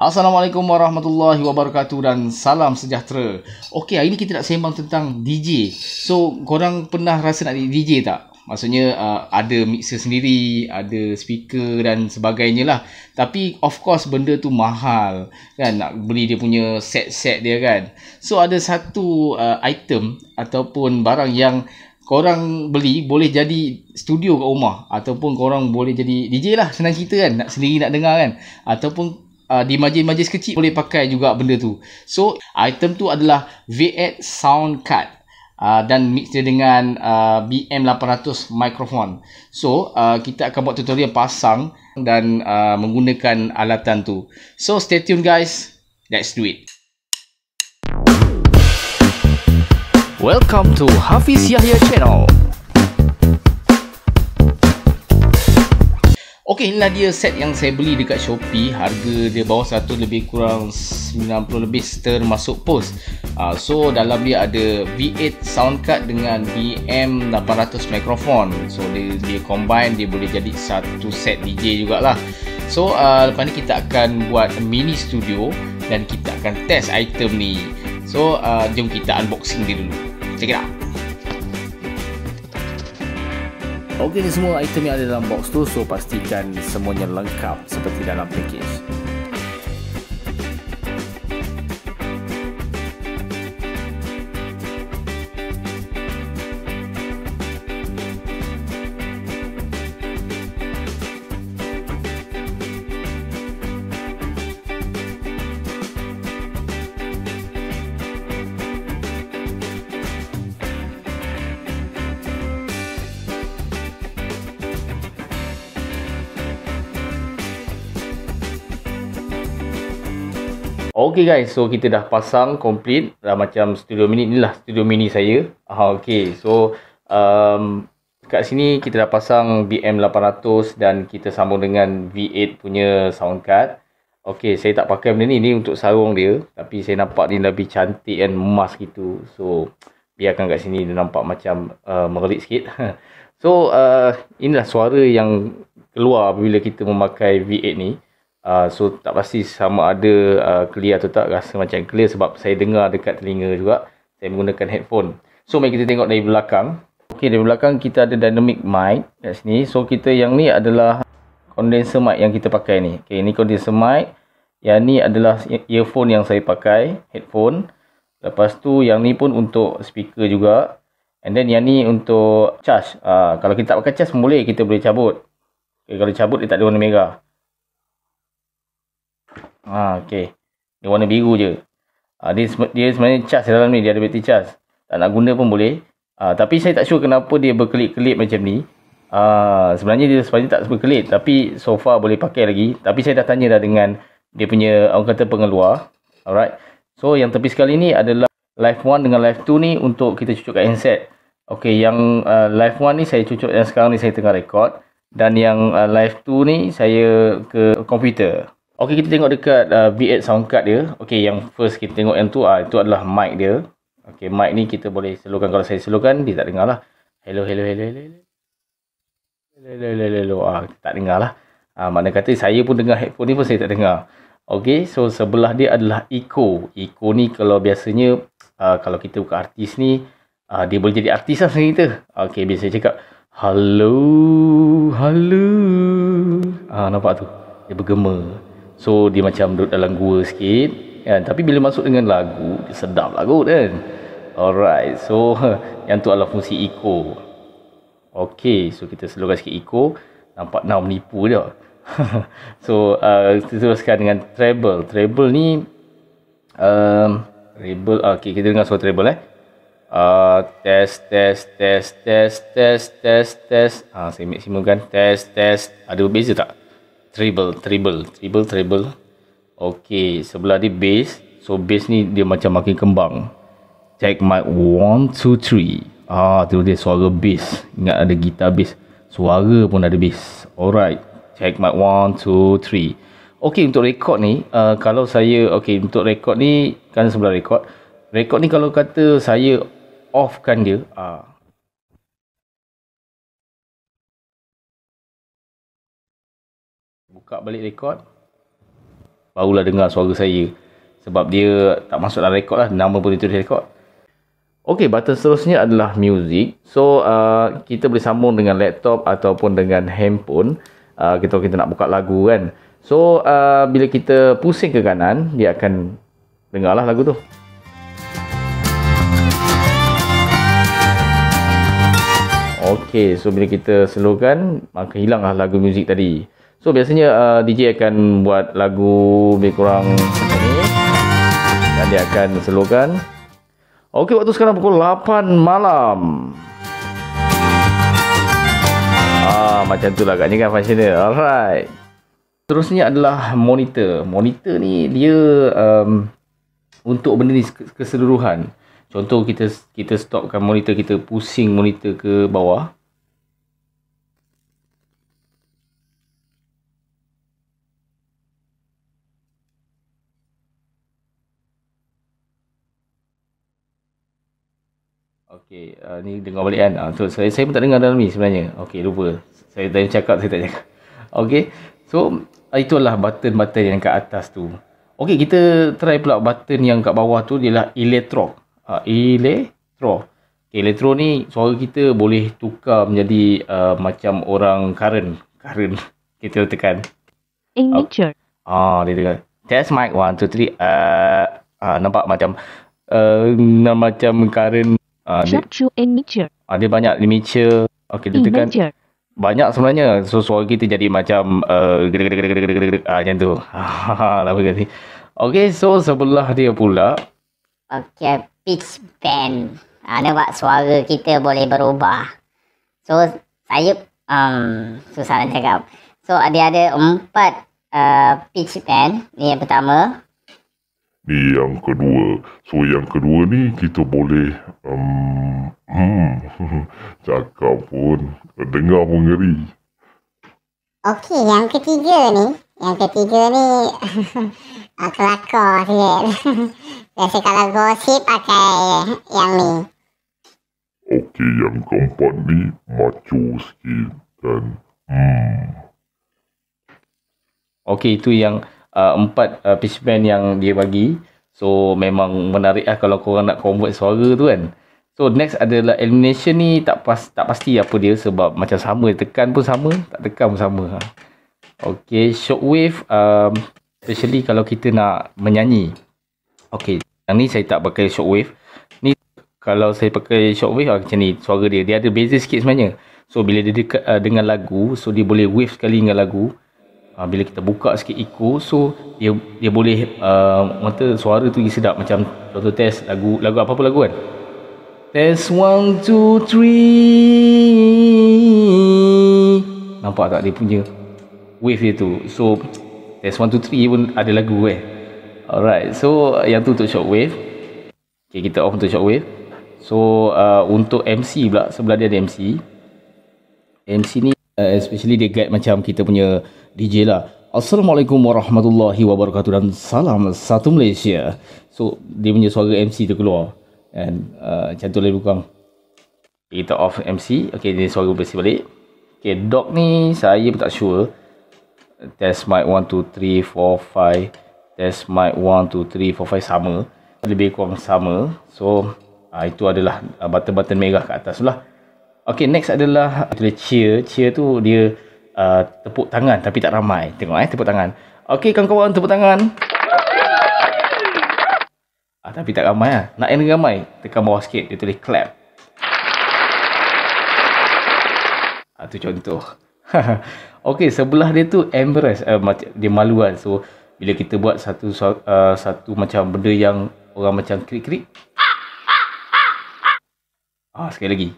Assalamualaikum warahmatullahi wabarakatuh dan salam sejahtera. Okey, hari ni kita nak sembang tentang DJ. So, korang pernah rasa nak DJ tak? Maksudnya uh, ada mixer sendiri, ada speaker dan sebagainya lah. Tapi of course benda tu mahal kan nak beli dia punya set-set dia kan. So ada satu uh, item ataupun barang yang korang beli boleh jadi studio kat rumah ataupun korang boleh jadi DJ lah senang cerita kan nak sendiri nak dengar kan ataupun uh, di majlis-majlis kecil boleh pakai juga benda tu. So, item tu adalah V8 sound card. Uh, dan mix dia dengan uh, BM800 microphone. So, uh, kita akan buat tutorial pasang dan uh, menggunakan alatan tu. So, stay tune guys. Let's do it. Welcome to Hafiz Yahya channel. Okey, inilah dia set yang saya beli dekat Shopee. Harga dia bawah satu lebih kurang 90 lebih termasuk post. Uh, so dalam dia ada V8 sound card dengan BM800 microphone. So dia dia combine dia boleh jadi satu set DJ jugalah. So uh, lepas ni kita akan buat mini studio dan kita akan test item ni. So uh, jom kita unboxing dia dulu. Check it out. Okey ni semua item yang ada dalam box tu so pastikan semuanya lengkap seperti dalam package. Okay guys, so kita dah pasang complete dah macam studio mini inilah studio mini saya. Ah okay, so um, kat sini kita dah pasang BM800 dan kita sambung dengan V8 punya sound card. Okay, saya tak pakai benda ni, ni untuk sarung dia. Tapi saya nampak ni lebih cantik dan emas gitu. So, biarkan kat sini dia nampak macam uh, merelit sikit. so, uh, inilah suara yang keluar apabila kita memakai V8 ni. Uh, so tak pasti sama ada uh, clear atau tak rasa macam clear sebab saya dengar dekat telinga juga saya menggunakan headphone. So mari kita tengok dari belakang. Ok dari belakang kita ada dynamic mic kat sini. So kita yang ni adalah condenser mic yang kita pakai ni. Ok ni condenser mic. Yang ni adalah earphone yang saya pakai headphone. Lepas tu yang ni pun untuk speaker juga. And then yang ni untuk charge. Uh, kalau kita tak pakai charge boleh kita boleh cabut. Okay, kalau cabut dia tak ada warna merah Ha, okey. Dia warna biru je. Ha, dia, dia sebenarnya cas dalam ni. Dia ada bateri cas. Tak nak guna pun boleh. Ha, tapi saya tak sure kenapa dia berkelip-kelip macam ni. Ha, sebenarnya dia sebenarnya tak berkelip. Tapi so far boleh pakai lagi. Tapi saya dah tanya dah dengan dia punya orang kata pengeluar. Alright. So yang tepi sekali ni adalah Live 1 dengan Live 2 ni untuk kita cucuk kat handset. Okey, yang uh, Live 1 ni saya cucuk yang sekarang ni saya tengah record. Dan yang uh, Live 2 ni saya ke komputer. Okey kita tengok dekat uh, V8 sound card dia. Okey yang first kita tengok yang tu ah uh, itu adalah mic dia. Okey mic ni kita boleh slowkan kalau saya slowkan dia tak dengar lah. Hello hello hello hello. Hello hello hello hello. Ah tak dengar lah. Ah mana kata saya pun dengar headphone ni pun saya tak dengar. Okey so sebelah dia adalah echo. Echo ni kalau biasanya uh, kalau kita buka artis ni uh, dia boleh jadi artis lah sebenarnya. Okey biasa cakap hello hello. Ah nampak tu. Dia bergema. So dia macam duduk dalam gua sikit kan tapi bila masuk dengan lagu dia sedap lagu kan. Alright. So yang tu adalah fungsi echo. Okay, so kita slowkan sikit echo. Nampak nak menipu dia. so uh, kita teruskan dengan treble. Treble ni um, treble okay kita dengar suara treble eh. Uh, test test test test test test test ah uh, saya maksimumkan test test ada berbeza tak treble treble treble treble. Okey sebelah dia bass so bass ni dia macam makin kembang. Check mic. 1 2 3 ah tu dia suara bass ingat ada gitar bass suara pun ada bass alright. Check mic. 1 2 3 okey untuk record ni uh, kalau saya okey untuk record ni kan sebelah record record ni kalau kata saya off kan dia ah buka balik record barulah dengar suara saya. Sebab dia tak masuk dalam rekod lah. Nama pun itu rekod. Okey, button seterusnya adalah music. So, uh, kita boleh sambung dengan laptop ataupun dengan handphone. Uh, kita kita nak buka lagu kan. So, uh, bila kita pusing ke kanan, dia akan dengarlah lagu tu. Okey, so bila kita slowkan, maka hilanglah lagu muzik tadi. So, biasanya uh, DJ akan buat lagu lebih kurang ni. Dan dia akan slowkan. Okey, waktu sekarang pukul 8 malam. Ah, macam tu lah agaknya kan functional. Alright. Terusnya adalah monitor. Monitor ni dia um, untuk benda ni keseluruhan. Contoh kita kita stopkan monitor kita pusing monitor ke bawah. Okey, uh, ni dengar balik kan. Uh, so, saya, saya pun tak dengar dalam ni sebenarnya. Okey, lupa. Saya tadi cakap, saya tak cakap. Okey, so itulah button-button yang kat atas tu. Okey, kita try pula button yang kat bawah tu ialah elektro. Uh, elektro. Okay, elektro ni suara kita boleh tukar menjadi uh, macam orang current. Current. Kita tekan. Ignition. Ah, dia tekan. Test mic, one, two, three. Uh, uh, nampak macam uh, macam current Uh, dia, Short uh, dia banyak limiter. Okey, dia tekan. Banyak sebenarnya. So, suara kita jadi macam uh, gede gede gede gede gede gede ah, macam tu. Lama kali. Okey, so sebelah dia pula. Okey, pitch bend. Ha, nampak suara kita boleh berubah. So, saya um, susah nak cakap. So, dia ada empat uh, pitch bend. Ni yang pertama. Ni yang kedua. So yang kedua ni kita boleh um, hmm, cakap pun dengar pun ngeri. Okey, yang ketiga ni, yang ketiga ni kelakar sikit. Biasa kalau gosip pakai yang ni. Okey, yang keempat ni macho sikit dan hmm. Okey, itu yang uh, empat uh, pitch yang dia bagi. So memang menarik lah kalau korang nak convert suara tu kan. So next adalah elimination ni tak pas tak pasti apa dia sebab macam sama tekan pun sama, tak tekan pun sama. Ha. Okay, shockwave um, especially kalau kita nak menyanyi. Okay, yang ni saya tak pakai shockwave. Ni kalau saya pakai shockwave ah, macam ni suara dia. Dia ada beza sikit sebenarnya. So bila dia dekat uh, dengan lagu, so dia boleh wave sekali dengan lagu uh, bila kita buka sikit echo so dia dia boleh uh, mata suara tu lagi sedap. Macam contoh test lagu lagu apa apa lagu kan? Test one two three. Nampak tak dia punya wave dia tu? So test one two three pun ada lagu eh. Alright so yang tu untuk short wave. Okay, kita off untuk short wave. So uh, untuk MC pula sebelah dia ada MC MC ni uh, especially dia guide macam kita punya DJ lah. Assalamualaikum warahmatullahi wabarakatuh dan salam satu Malaysia. So dia punya suara MC tu keluar. And uh, macam tu lebih kurang. Kita off MC. Okay dia suara bersih balik. Okay dog ni saya pun tak sure. Test mic 1, 2, 3, 4, 5. Test mic 1, 2, 3, 4, 5 sama. Lebih kurang sama. So uh, itu adalah uh, button-button merah kat atas lah. Okay next adalah cheer. Cheer tu dia uh, tepuk tangan tapi tak ramai. Tengok eh tepuk tangan. Okey kawan-kawan tepuk tangan. Ah, tapi tak ramai lah. Nak yang ramai, tekan bawah sikit. Dia tulis clap. Ah, tu contoh. Okey, sebelah dia tu embarrass. Uh, dia malu kan. So, bila kita buat satu uh, satu macam benda yang orang macam krik-krik. Ah, sekali lagi.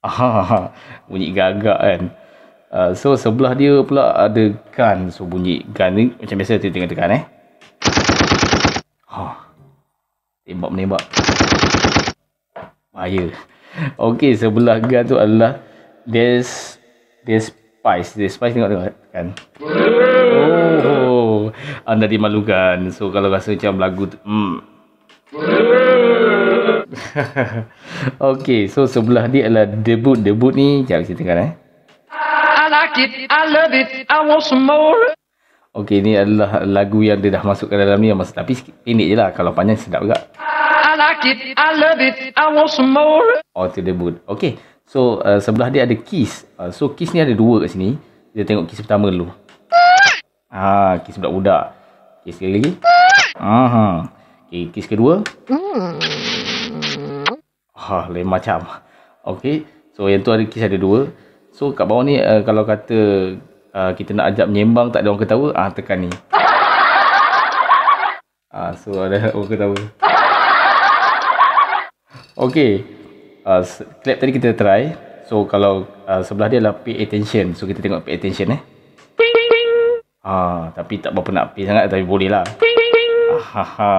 Bunyi gagak kan. Uh, so sebelah dia pula ada gun. So bunyi gun ni macam biasa dia tengah tekan eh. Ha. Tembak menembak. Bahaya. Okey, sebelah gun tu adalah there's there's spice. There's spice tengok tengok kan. Oh, anda dimalukan. So kalau rasa macam lagu tu, hmm. okay, so sebelah dia adalah debut. Debut ni, jap kita tengok eh. I like it, I love it, I want some more. Okey, ni adalah lagu yang dia dah masukkan dalam ni. Mas- Tapi sikit- pendek je lah. Kalau panjang sedap juga. I like it, I love it, I want some more. Oh, the boot. Okay. So, uh, sebelah dia ada kiss. Uh, so, kiss ni ada dua kat sini. Kita tengok kiss pertama dulu. Ah, kiss budak-budak. Kiss sekali lagi. Aha. Okay, kiss kedua. Ah, lain macam. Okay. So, yang tu ada kiss ada dua. So, kat bawah ni, uh, kalau kata uh, kita nak ajak menyembang, tak ada orang ketawa, ah tekan ni. Ah, so, ada orang ketawa. Okay. Uh, s- clap tadi kita try. So kalau uh, sebelah dia adalah pay attention. So kita tengok pay attention eh. Ah, tapi tak berapa nak pay sangat tapi boleh lah. Ah, ha, ha.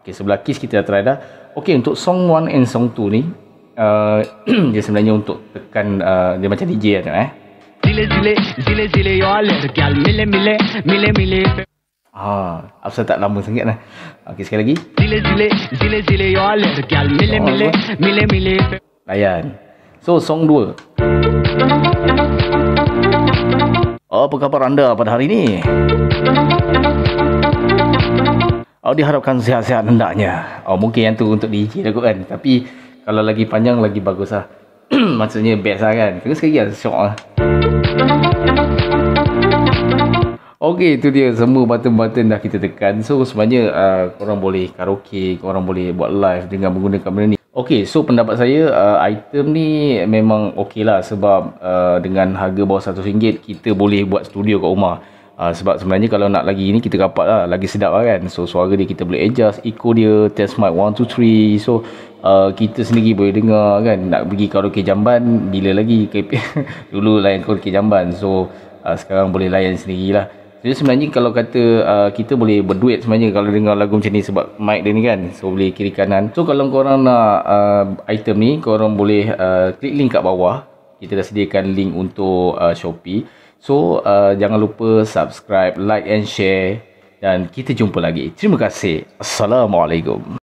Okay, sebelah kiss kita dah try dah. Okay, untuk song 1 and song 2 ni, uh, dia sebenarnya untuk tekan, uh, dia macam DJ tengok eh. Zile, zile, zile, zile, yo, I let a gal, mille, mille, mille, mille. Ah, asal tak lama sangat lah. Okay, sekali lagi. Zile, zile, zile, zile, yo, I let a gal, mille, mille, apa? mille, mille. Layan. So, song 2. Apa khabar anda pada hari ini? Oh, diharapkan sihat-sihat hendaknya. Oh, mungkin yang tu untuk DJ lah kot kan. Tapi, kalau lagi panjang, lagi bagus lah. Maksudnya best lah kan. Terus sekali lah, syok lah. Okey, itu dia semua button-button dah kita tekan. So sebenarnya uh, korang boleh karaoke, korang boleh buat live dengan menggunakan benda ni. Okey, so pendapat saya uh, item ni memang okey lah sebab uh, dengan harga bawah RM100 kita boleh buat studio kat rumah. Uh, sebab sebenarnya kalau nak lagi ni kita rapat lah, lagi sedap lah kan. So suara dia kita boleh adjust, echo dia, test mic 1, 2, 3. So uh, kita sendiri boleh dengar kan. Nak pergi karaoke jamban, bila lagi? Dulu layan karaoke jamban. So uh, sekarang boleh layan sendirilah. Jadi sebenarnya kalau kata uh, kita boleh berduet sebenarnya kalau dengar lagu macam ni sebab mic dia ni kan. So boleh kiri kanan. So kalau korang nak uh, item ni korang boleh uh, klik link kat bawah. Kita dah sediakan link untuk uh, Shopee. So uh, jangan lupa subscribe, like and share dan kita jumpa lagi. Terima kasih. Assalamualaikum.